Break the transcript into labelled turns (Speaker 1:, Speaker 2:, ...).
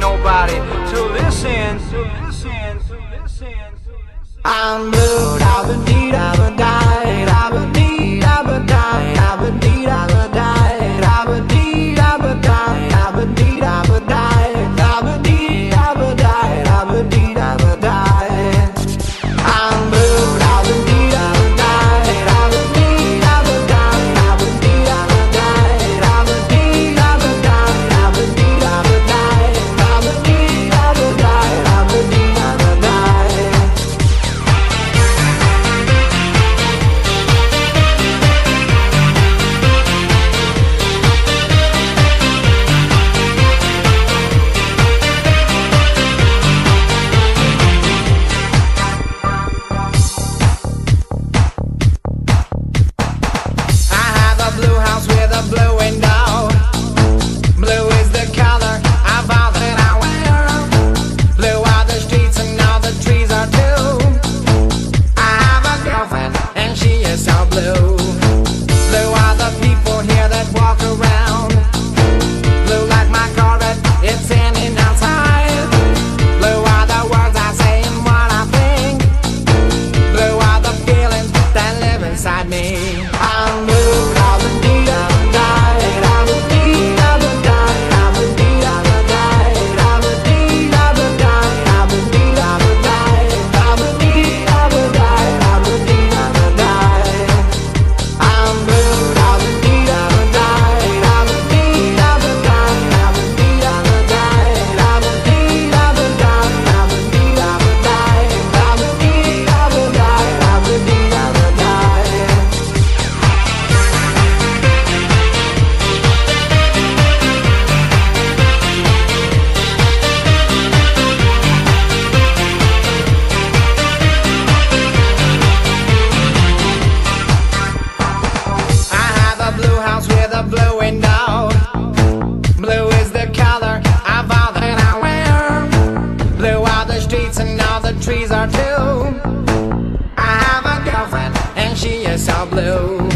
Speaker 1: nobody to listen. To listen, to listen, to listen. I'm blue, I've been deed, I've been died, house with a blue window. Blue is the color. Blue are the streets and all the trees are. I have a girlfriend and she is so. Blue streets and all the trees are blue. I have a girlfriend and she is so blue.